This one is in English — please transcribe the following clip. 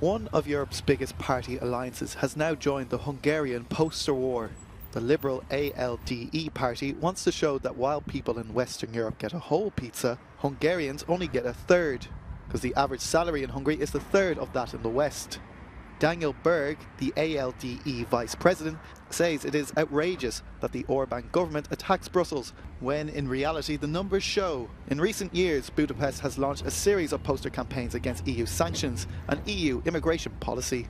One of Europe's biggest party alliances has now joined the Hungarian poster war. The liberal ALDE party wants to show that while people in Western Europe get a whole pizza, Hungarians only get a third, because the average salary in Hungary is the third of that in the West. Daniel Berg, the ALDE vice president, says it is outrageous that the Orban government attacks Brussels, when in reality the numbers show. In recent years, Budapest has launched a series of poster campaigns against EU sanctions and EU immigration policy.